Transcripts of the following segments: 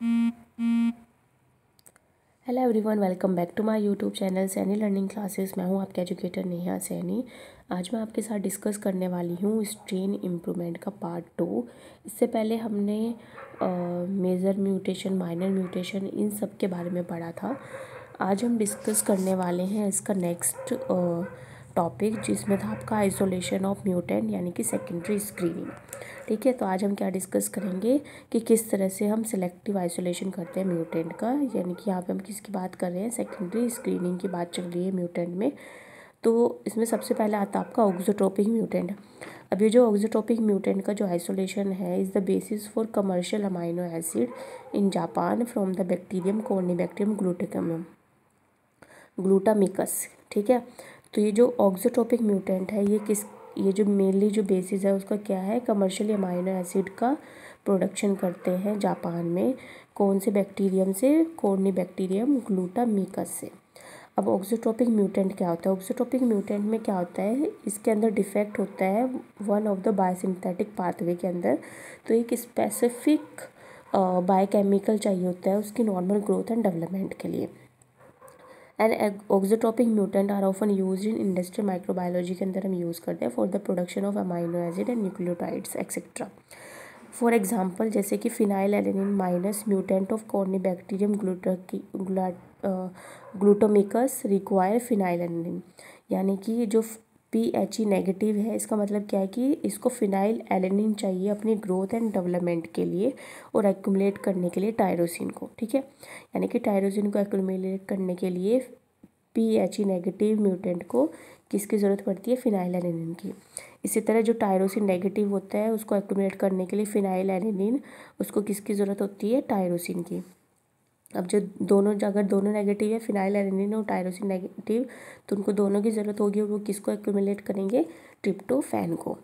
Hello everyone welcome back to my YouTube channel Saini learning classes मैं हूँ आपके educator Neha Saini. आज मैं आपके साथ डिस्कस करने वाली हूँ स्ट्रेन इम्प्रूवमेंट का पार्ट टू इससे पहले हमने मेजर म्यूटेशन माइनर म्यूटेशन इन सब के बारे में पढ़ा था। आज हम डिस्कस करने वाले हैं इसका नेक्स्ट टॉपिक जिसमें था आपका आइसोलेशन ऑफ़ म्यूटेंट यानी कि सेकेंडरी स्क्रीनिंग ठीक है तो आज हम क्या डिस्कस करेंगे कि किस तरह से हम सिलेक्टिव आइसोलेशन करते हैं म्यूटेंट का, यानी कि यहाँ पे हम किसकी बात कर रहे हैं? सेकेंडरी स्क्रीनिंग की बात चल रही है म्यूटेंट में। तो इसमें सबसे पहले आता आपका ऑक्जोट्रोपिक म्यूटेंट अब ये जो ऑक्जोट्रोपिक म्यूटेंट का जो आइसोलेशन है is the basis for commercial amino acid in Japan from the bacterium corynebacterium glutamicum glutamicus ठीक है तो ये जो ऑक्जोट्रोपिक म्यूटेंट है, ये किस, ये जो मेनली जो बेसिस है, उसका क्या है? कमर्शियल अमाइनो एसिड का प्रोडक्शन करते हैं जापान में। कौन से बैक्टीरियम से? कॉर्नी बैक्टीरियम ग्लूटामिकस से। अब ऑक्सीट्रोपिक म्यूटेंट क्या होता है? ऑक्सीट्रोपिक म्यूटेंट में क्या होता है? इसके अंदर डिफेक्ट होता है one of the biosynthetic pathway के अंदर। तो एक स्पेसिफिक बायोकेमिकल चाहिए होता है उसकी नॉर्मल ग्रोथ एंड डेवलपमेंट के लिए। And auxotrophic mutant are often use in industrial microbiology के अंदर हम यूज़ करते हैं for the production of amino acid and nucleotides etcetera for example जैसे कि phenylalanine minus mutant of corynebacterium glutamicum glutamicus require phenylalanine यानी कि जो पी एच ई नेगेटिव है। इसका मतलब क्या है कि इसको फिनाइल एलिनिन चाहिए अपनी ग्रोथ एंड डेवलपमेंट के लिए और एक्यूमलेट करने के लिए टायरोसिन को, ठीक है? यानी कि टायरोसिन को एक्यूमुलेट करने के लिए P H E negative mutant को किसकी ज़रूरत पड़ती है? फिनाइल एलिनिन की। इसी तरह जो टायरोसिन नेगेटिव होता है, उसको एक्यूमलेट करने के लिए फिनाइल एलिनिन उसको किसकी ज़रूरत होती है? टायरोसिन की। अब जो दोनों, अगर दोनों नेगेटिव है फिनाइल एरेनिन और टायरोसिन नेगेटिव तो उनको दोनों की ज़रूरत होगी और वो किसको एक्यूमुलेट करेंगे? ट्रिप्टोफैन को।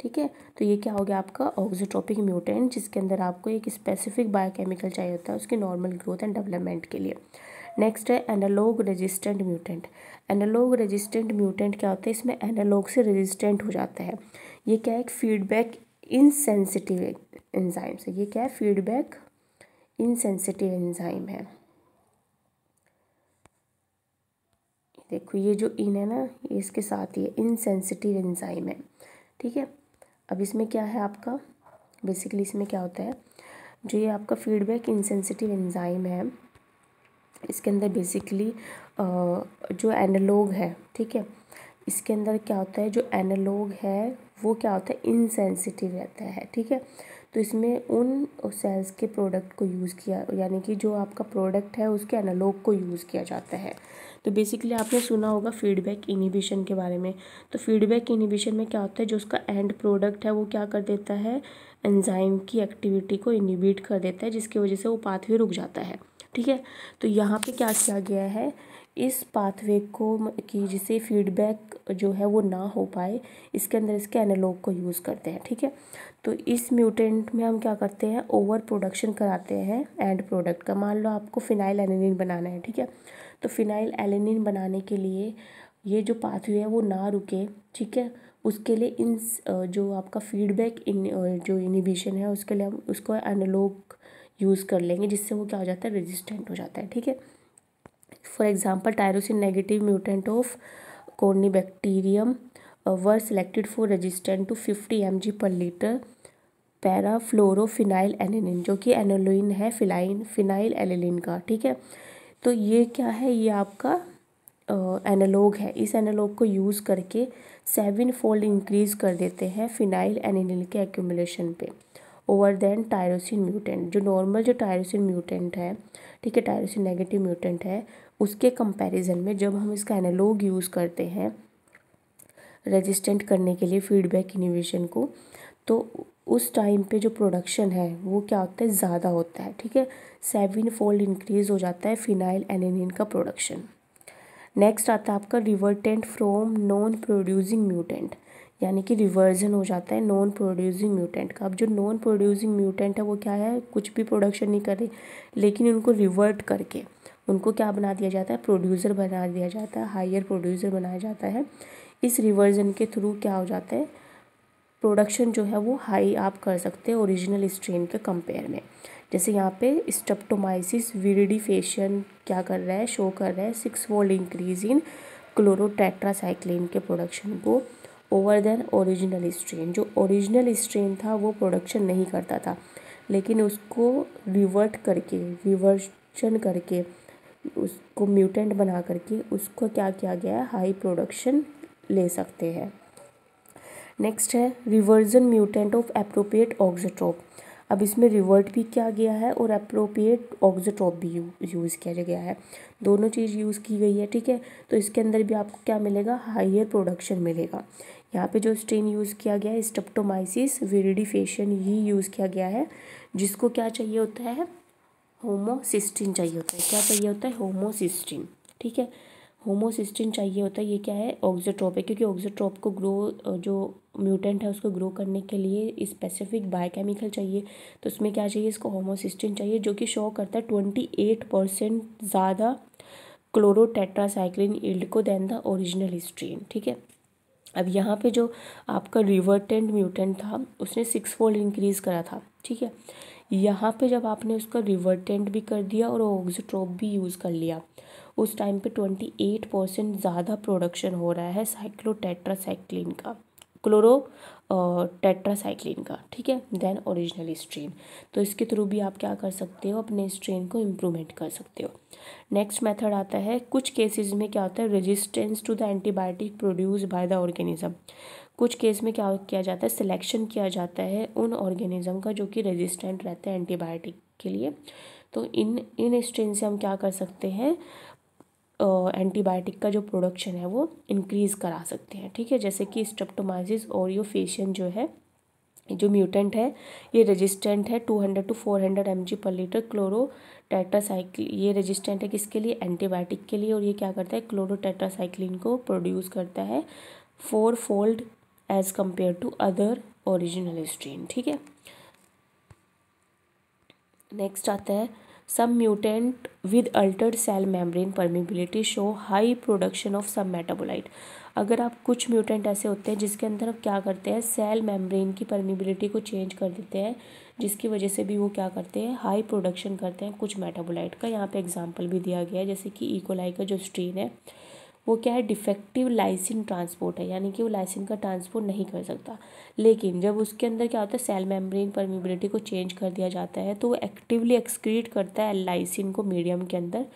ठीक है? तो ये क्या हो गया आपका? ऑक्सीट्रोपिक म्यूटेंट जिसके अंदर आपको एक स्पेसिफिक बायोकेमिकल चाहिए होता है, उसके नॉर्मल ग्रोथ एंड डेवलपमेंट के लिए। नेक्स्ट है analog resistant mutant analog resistant mutant क्या होता है? इसमें एनालॉग से रेजिस्टेंट हो जाता है। ये क्या है? फीडबैक इनसेंसिटिव एंजाइम से। ये क्या है? फीडबैक इनसेंसिटिव एंजाइम है। देखो, ये जो इन है ना, ये इसके साथ ही है इनसेंसिटिव एंजाइम है। ठीक है? अब इसमें क्या है आपका? बेसिकली इसमें क्या होता है? जो ये आपका फीडबैक इनसेंसिटिव एंजाइम है, इसके अंदर बेसिकली जो एनालॉग है, ठीक है? इसके अंदर क्या होता है? जो एनालॉग है, वो क्या होता है? इनसेंसिटिव रहता है, ठीक है? तो इसमें उन सेल्स के प्रोडक्ट को यूज़ किया, यानी कि जो आपका प्रोडक्ट है, उसके एनालॉग को यूज़ किया जाता है। तो बेसिकली आपने सुना होगा फीडबैक इनिबिशन के बारे में। तो फीडबैक इनिबिशन में क्या होता है, जो उसका एंड प्रोडक्ट है, वो क्या कर देता है? एंजाइम की एक्टिविटी को इनिबिट कर देता है, जिसकी वजह से वो पाथवे रुक जाता है। ठीक है? तो यहाँ पे क्या किया गया है? इस पाथवे को कि जिसे फीडबैक जो है वो ना हो पाए, इसके अंदर इसके एनालॉग को यूज़ करते हैं, ठीक है? तो इस म्यूटेंट में हम क्या करते हैं? ओवर प्रोडक्शन कराते हैं एंड प्रोडक्ट का। मान लो आपको फिनाइल एलिनिन बनाना है, ठीक है? तो फिनाइल एलिनिन बनाने के लिए ये जो पाथवे है वो ना रुके, ठीक है? उसके लिए इन जो आपका फीडबैक इन जो इनिबिशन है, उसके लिए हम उसको एनालॉग यूज़ कर लेंगे, जिससे वो क्या हो जाता है? रेजिस्टेंट हो जाता है, ठीक है? For example tyrosine negative mutant of corynebacterium were selected for resistant to fifty M G per litre parafluorophenyl aniline जो कि एनोलिन है फिलाइन फिनाइल एनिलिन का, ठीक है? तो ये क्या है? ये आपका एनालॉग है। इस एनालॉग को यूज़ करके सेवन फोल्ड इंक्रीज़ कर देते हैं फिनाइल एनिलिन के एक्यूमुलेशन पे। ओवर देन टायरोसिन म्यूटेंट जो नॉर्मल जो टायरोसिन म्यूटेंट है, ठीक है टायरोसिन नेगेटिव म्यूटेंट है, उसके कंपैरिजन में जब हम इसका एनालॉग यूज़ करते हैं रेजिस्टेंट करने के लिए फीडबैक इनिवेशन को तो उस टाइम पे जो प्रोडक्शन है, वो क्या होता है? ज़्यादा होता है, ठीक है? सेवन फोल्ड इंक्रीज़ हो जाता है फिनाइल एनिन का प्रोडक्शन नेक्स्ट आता है आपका revertant from non producing mutant यानी कि रिवर्जन हो जाता है नॉन प्रोड्यूसिंग म्यूटेंट का। अब जो नॉन प्रोड्यूसिंग म्यूटेंट है, वो क्या है? कुछ भी प्रोडक्शन नहीं कर लेकिन उनको रिवर्ट करके उनको क्या बना दिया जाता है? प्रोड्यूसर बना दिया जाता है हायर प्रोड्यूसर बनाया जाता है। इस रिवर्जन के थ्रू क्या हो जाता है? प्रोडक्शन जो है, वो हाई आप कर सकते हैं ओरिजिनल स्ट्रेन के कंपेयर में। जैसे यहाँ पे स्टप्टोमाइसिस विरिडिफेशन क्या कर रहा है? शो कर रहा है। Six fold increase in chlorotetracycline के प्रोडक्शन को। ओवर देन ओरिजिनल स्ट्रेन जो ओरिजिनल स्ट्रेन था, वो प्रोडक्शन नहीं करता था। लेकिन उसको रिवर्ट करके रिवर्शन करके, उसको म्यूटेंट बना करके, उसको क्या किया गया है? हाई प्रोडक्शन ले सकते हैं। नेक्स्ट है reversion mutant of appropriate auxotroph अब इसमें रिवर्ट भी किया गया है और अप्रोप्रिएट ऑक्सीट्रोप भी यूज़ किया गया है। दोनों चीज़ यूज़ की गई है, ठीक है? तो इसके अंदर भी आपको क्या मिलेगा? हाइयर प्रोडक्शन मिलेगा। यहाँ पे जो स्ट्रेन यूज़ किया गया है स्टप्टोमाइसिस विरिडिफेशन ही यूज़ किया गया है, जिसको क्या चाहिए होता है? होमोसिस्टिन चाहिए होता है। क्या चाहिए होता है? होमोसिस्टिन। ठीक है? होमोसिस्टिन चाहिए होता है, ये क्या है? ऑक्सीट्रोप है क्योंकि ऑक्सीट्रोप को ग्रो जो म्यूटेंट है, उसको ग्रो करने के लिए स्पेसिफिक बायोकेमिकल चाहिए। तो उसमें क्या चाहिए? इसको होमोसिस्टिन चाहिए, जो कि शो करता है ट्वेंटी एट परसेंट ज़्यादा क्लोरोटेट्रासाइक्लिन इल्ड को देन द ओरिजिनल स्ट्रेन ठीक है? अब यहाँ पे जो आपका रिवर्टेंट म्यूटेंट था, उसने सिक्स फोल्ड इंक्रीज़ करा था, ठीक है? यहाँ पे जब आपने उसका रिवर्टेंट भी कर दिया और ऑक्सीट्रोप भी यूज़ कर लिया, उस टाइम पे ट्वेंटी एट परसेंट ज़्यादा प्रोडक्शन हो रहा है साइक्लोटेट्रासाइक्लिन का। क्लोरो टेट्रासाइक्लिन का, ठीक है? देन ओरिजिनल स्ट्रेन तो इसके थ्रू भी आप क्या कर सकते हो? अपने स्ट्रेन को इम्प्रूवमेंट कर सकते हो। नेक्स्ट मेथड आता है, कुछ केसेस में क्या होता है? Resistance to the antibiotic produce by the organism कुछ केस में क्या किया जाता है? सिलेक्शन किया जाता है उन ऑर्गेनिज्म का जो कि रेजिस्टेंट रहते हैं एंटीबायोटिक के लिए। तो इन इन स्ट्रेन से हम क्या कर सकते हैं? एंटीबायोटिक का जो प्रोडक्शन है वो इंक्रीज़ करा सकते हैं, ठीक है? जैसे कि स्ट्रेप्टोमाइसिस फेशियन जो है, जो म्यूटेंट है, ये रेजिस्टेंट है two hundred to four hundred M G पर लीटर क्लोरो टेट्रासाइक्लिन ये रेजिस्टेंट है किसके लिए? एंटीबायोटिक के लिए, और ये क्या करता है? क्लोरोटेट्रासाइक्लिन को प्रोड्यूस करता है four fold as compared to other original strain ठीक है? नेक्स्ट आता है some mutant with altered cell membrane permeability show high production of some metabolite अगर आप कुछ म्यूटेंट ऐसे होते हैं जिसके अंदर आप क्या करते हैं? सेल मेम्ब्रेन की परमिबिलिटी को चेंज कर देते हैं, जिसकी वजह से भी वो क्या करते हैं? हाई प्रोडक्शन करते हैं कुछ मेटाबोलाइट का। यहाँ पे एग्जांपल भी दिया गया है, जैसे कि इकोलाई का जो स्ट्रीन है। वो क्या है डिफेक्टिव लाइसिन ट्रांसपोर्ट है, यानी कि वो लाइसिन का ट्रांसपोर्ट नहीं कर सकता। लेकिन जब उसके अंदर क्या होता है सेल मेम्ब्रेन परमिबिलिटी को चेंज कर दिया जाता है तो वो एक्टिवली एक्सक्रीट करता है लाइसिन को मीडियम के अंदर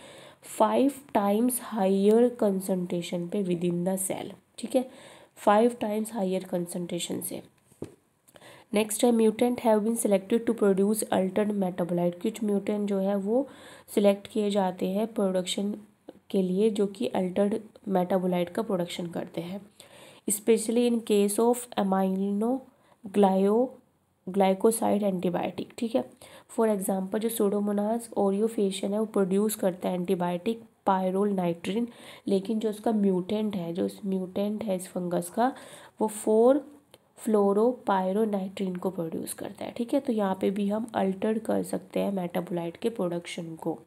फाइव टाइम्स हाइयर कंसनट्रेशन पे विद इन द सेल ठीक है? फाइव टाइम्स हाइयर कंसनट्रेशन से। नेक्स्ट है mutant have been selected to produce alternate metabolite कुछ म्यूटेंट जो है, वो सिलेक्ट किए जाते हैं प्रोडक्शन के लिए, जो कि अल्टर्ड मेटाबोलाइट का प्रोडक्शन करते हैं। Specially in case of amino glyco glycoside antibiotic ठीक है? फॉर एग्जांपल जो सोडोमोनास ओरियोफेशन है, वो प्रोड्यूस करता है एंटीबायोटिक पायरोल नाइट्रिन लेकिन जो उसका म्यूटेंट है, जो म्यूटेंट है इस फंगस का, वो फोर फ्लोरो पायरोनाइट्रिन को प्रोड्यूस करता है, ठीक है? तो यहाँ पे भी हम अल्टर कर सकते हैं मेटाबोलाइट के प्रोडक्शन को।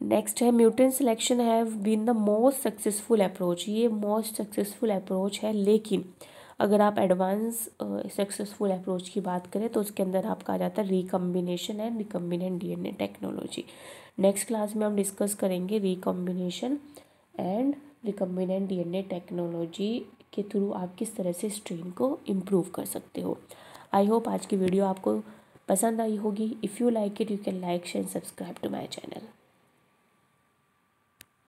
नेक्स्ट है mutant selection have been the most successful approach ये मोस्ट सक्सेसफुल अप्रोच है, लेकिन अगर आप एडवांस सक्सेसफुल अप्रोच की बात करें तो उसके अंदर आपका आ जाता है recombination and recombinant DNA technology next class में हम डिस्कस करेंगे recombination and recombinant DNA technology के थ्रू आप किस तरह से स्ट्रेन को इम्प्रूव कर सकते हो. आई होप आज की वीडियो आपको पसंद आई होगी. If you like it you can like share subscribe to my channel